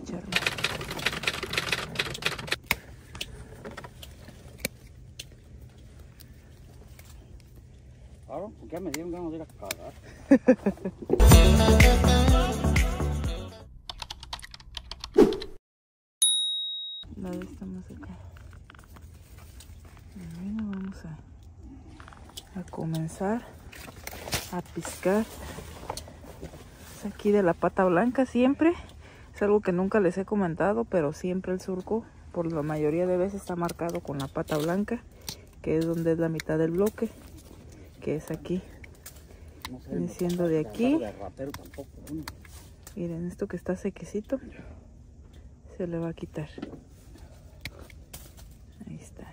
aprovecharlo. Claro, porque ya me dieron ganas de ir a cagar. ¿Dónde estamos acá? Bueno, vamos a, a comenzar a piscar. Es aquí de la pata blanca siempre. Es algo que nunca les he comentado, pero siempre el surco, por la mayoría de veces, está marcado con la pata blanca, que es donde es la mitad del bloque, que es aquí. Siendo de aquí. Miren, esto que está sequecito, se le va a quitar. Ahí está.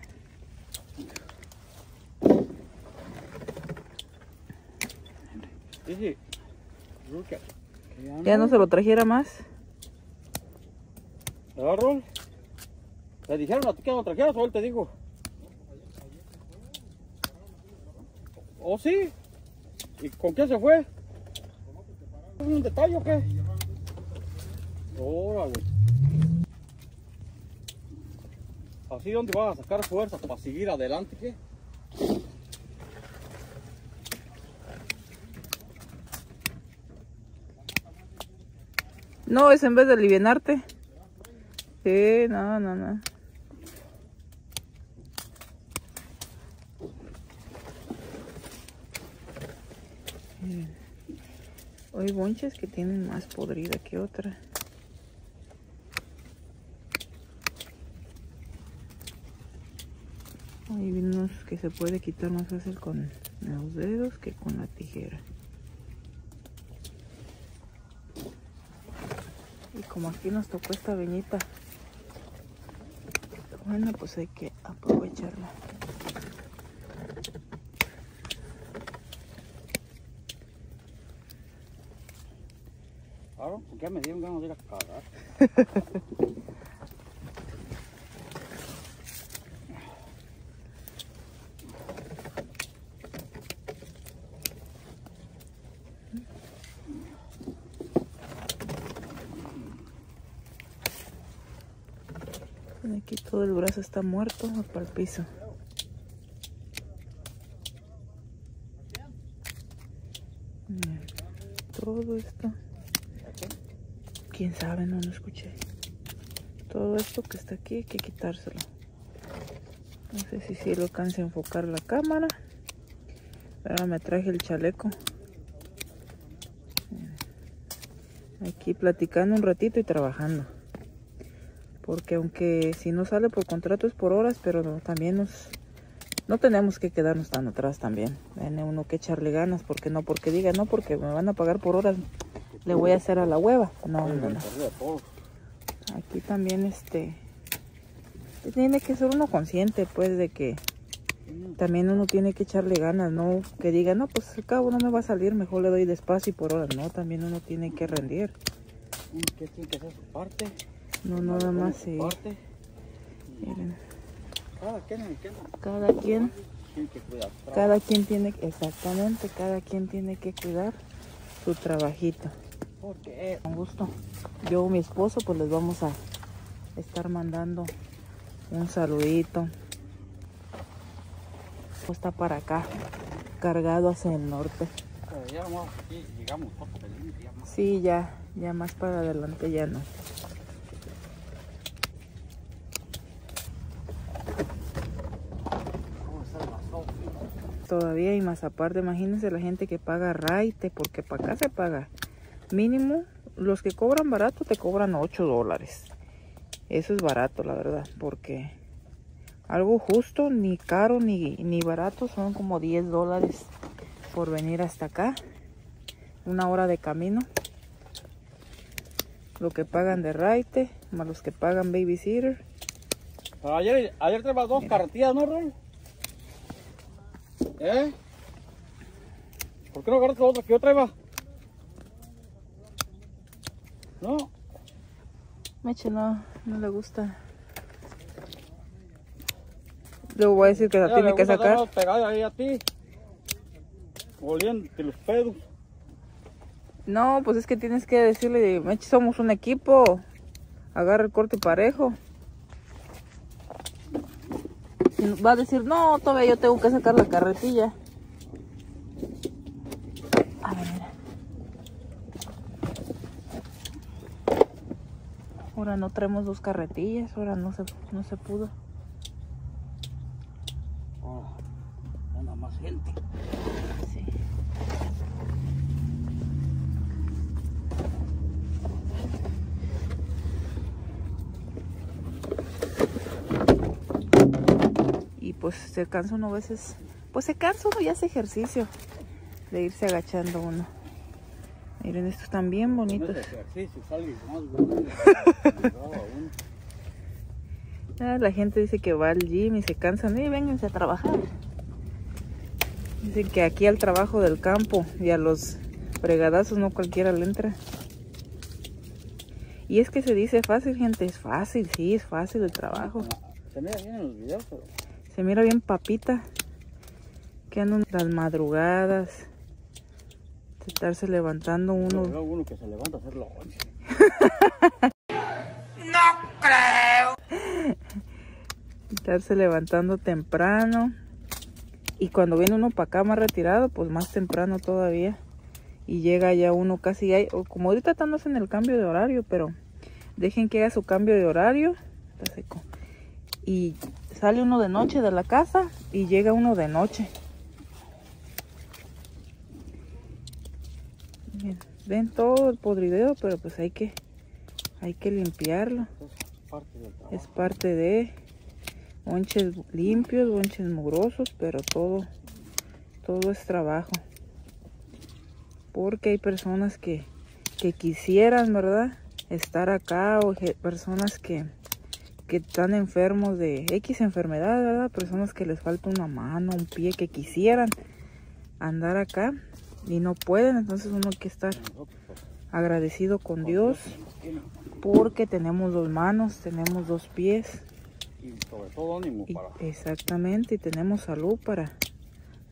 Ya no se lo trajera más. ¿Verdad, Rol? ¿Te dijeron a ti que no trajeras o él te dijo? ¿Oh, sí? ¿Y con qué se fue? ¿Un detalle o qué? Órale. ¿Así dónde vas a sacar fuerza para seguir adelante, qué? No, es en vez de alivianarte. Sí, no, no, no. Hay bonches que tienen más podrida que otra. Hay unos que se puede quitar más fácil con los dedos que con la tijera. Y como aquí nos tocó esta veñita, bueno, pues hay que aprovecharla. Claro, porque me dieron ganas de ir a cagar. Aquí todo el brazo está muerto para el piso. Todo esto, quién sabe, no lo escuché. Todo esto que está aquí hay que quitárselo. No sé si sí lo alcance a enfocar la cámara. Ahora me traje el chaleco. Aquí platicando un ratito y trabajando porque aunque si no sale por contrato es por horas, pero también nos no tenemos que quedarnos tan atrás también. Tiene uno que echarle ganas, porque no porque diga, no, porque me van a pagar por horas, le voy a hacer a la hueva. No, no, no. Aquí también este tiene que ser uno consciente pues de que también uno tiene que echarle ganas, no que diga, no, pues al cabo no me va a salir, mejor le doy despacio y por horas, no, también uno tiene que rendir. Uno. No nada más parte. Miren, Cada quien, cada quien. Cada quien tiene, exactamente, cada quien tiene que cuidar su trabajito. Porque Con gusto. Yo o mi esposo pues les vamos a estar mandando un saludito. Está para acá, cargado hacia el norte. Sí, ya, ya más para adelante ya no. ¿Cómo está el vaso? Todavía y más aparte, imagínense la gente que paga raite, porque para acá se paga mínimo. Los que cobran barato te cobran 8 dólares. Eso es barato, la verdad, porque algo justo, ni caro ni, ni barato, son como 10 dólares por venir hasta acá. Una hora de camino. Lo que pagan de raite, más los que pagan babysitter. Ayer, ayer traías dos carretillas, ¿no, Rol? ¿Eh? ¿Por qué no agarraste la otra que yo traía? No, Meche no, no le gusta. Luego voy a decir que la tiene que sacar. pegada ahí a ti. Los pedos. No, pues es que tienes que decirle, Meche, somos un equipo. agarra el corte parejo. Va a decir, no, todavía yo tengo que sacar la carretilla. A ver, mira. Ahora no traemos dos carretillas, ahora no se, no se pudo. Oh, anda más gente. Sí. Y pues se cansa uno a veces, pues se cansa uno y hace ejercicio de irse agachando uno. Miren, estos están bien bonitos. Ah, la gente dice que va al gym y se cansan y vénganse a trabajar. Dicen que aquí al trabajo del campo y a los fregadazos no cualquiera le entra. Y es que se dice fácil, gente, es fácil, sí, es fácil el trabajo. Se mira bien en los videos, pero Se mira bien papita. Que andan las madrugadas. De estarse levantando uno. que se levanta a hacer lonche. Estarse levantando temprano. Y cuando viene uno para acá más retirado, pues más temprano todavía. Y llega ya uno casi ahí. o Como ahorita estamos en el cambio de horario, pero dejen que haga su cambio de horario. Está seco. Y sale uno de noche de la casa y llega uno de noche. Ven todo el podridero, pero pues hay que, hay que limpiarlo. Es parte. Es parte de bonches limpios, bonches mugrosos, pero todo, todo es trabajo. Porque hay personas que, que quisieran, ¿verdad? Estar acá o personas que, que están enfermos de X enfermedad, ¿verdad? Personas que les falta una mano, un pie, que quisieran andar acá y no pueden. Entonces uno hay que estar agradecido con Dios porque tenemos dos manos, tenemos dos pies. Y sobre todo ánimo para exactamente, y tenemos salud para,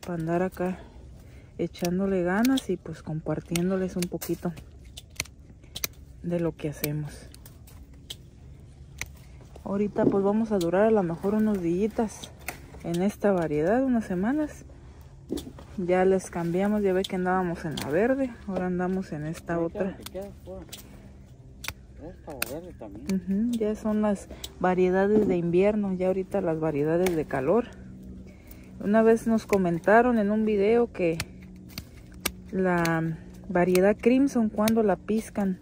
para andar acá echándole ganas y pues compartiéndoles un poquito de lo que hacemos. Ahorita pues vamos a durar a lo mejor unos días en esta variedad, unas semanas. Ya les cambiamos, ya ve que andábamos en la verde, ahora andamos en esta otra. ya son las variedades de invierno, ya ahorita las variedades de calor. Una vez nos comentaron en un video que la variedad Crimson cuando la piscan.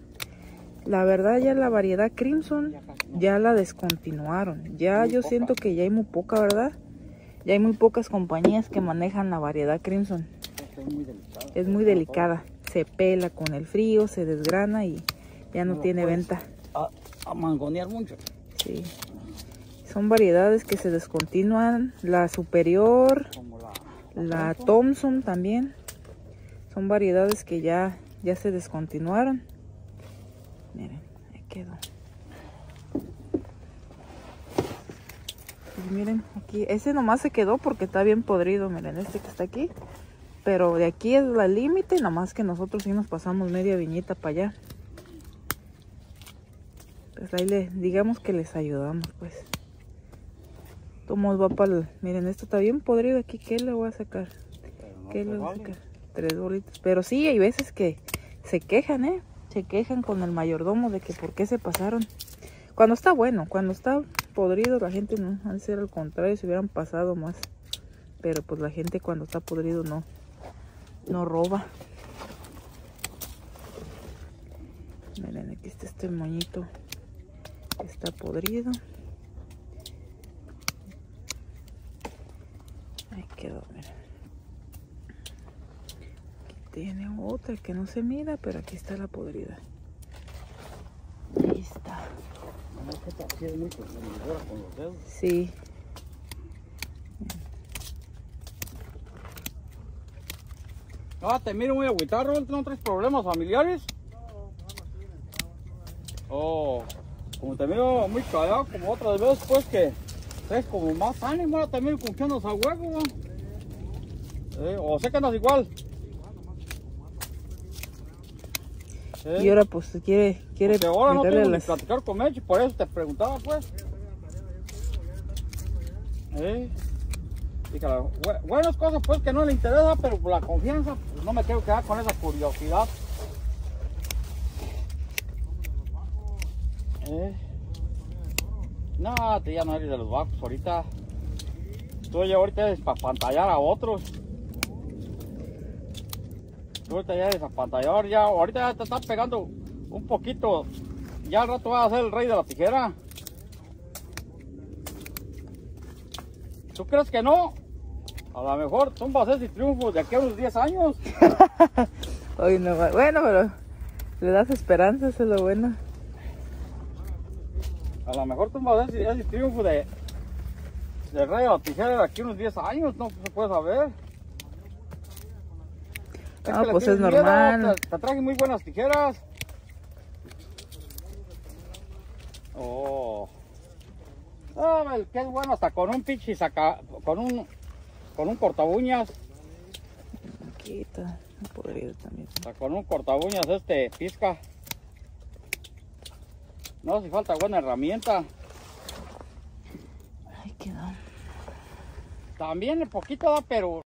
La verdad ya la variedad Crimson Ya la descontinuaron. Ya yo siento que ya hay muy poca, ¿verdad? Ya hay muy pocas compañías que manejan la variedad Crimson. Es muy delicada. Se pela con el frío, se desgrana y ya no tiene puedes venta. A, mangonear mucho. Sí. Son variedades que se descontinúan. La superior, la. Thompson también. Son variedades que ya, ya se descontinuaron. Miren, ahí quedó. Pues miren, aquí, ese nomás se quedó porque está bien podrido. Miren, este que está aquí. Pero de aquí es la límite, nomás que nosotros sí nos pasamos media viñita para allá. Pues ahí le, digamos que les ayudamos, pues. Tomos va para el... Miren, esto está bien podrido aquí. ¿Qué le voy a sacar? ¿Qué le voy a sacar? Tres bolitas. Pero sí, hay veces que se quejan, ¿eh? Se quejan con el mayordomo de que por qué se pasaron. Cuando está bueno, cuando está podrido, la gente no. De ser al contrario, se hubieran pasado más. Pero pues la gente cuando está podrido no. No roba. Miren, aquí está este moñito. Está podrido. Ahí quedó, miren. Tiene otra que no se mira, pero aquí está la podrida. Ahí está. Sí. Ah, te miro muy agüitado, Raúl, ¿no traes problemas familiares? Oh, como te miro muy callado, como otras veces, pues que traes como más ánimo, ahora te miro con que andas a huevo. Eh, o sé que andas igual. ¿Eh? Y ahora pues quiere, quiere Porque ahora no tengo ni las... platicar con Mechi, por eso te preguntaba, pues. ¿Eh? Y que la- bu- buenas cosas, pues, que no le interesa, pero por la confianza, pues, no me quiero quedar con esa curiosidad. ¿Eh? No, tú ya no eres de los bajos ahorita. Tú ya ahorita eres para pantallar a otros. Ahorita ya pantallar, ya, ahorita ya te estás pegando un poquito. Ya al rato vas a ser el rey de la tijera. ¿Tú crees que no? A lo mejor tú vas a ser si triunfo de aquí a unos 10 años. Hoy no Bueno, pero le das esperanza, eso es lo bueno. A lo mejor tú vas a triunfo de, de rey de la tijera de aquí a unos 10 años. No se puede saber. Que le pues es miedo, normal. Te, te traje muy buenas tijeras. Oh. Ah, el que es bueno hasta con un pinche saca, con un con un corta uñas, Quita, no podría también. hasta con un corta uñas este pisca. No hace falta buena herramienta. Ay, quedó. También el poquito da, pero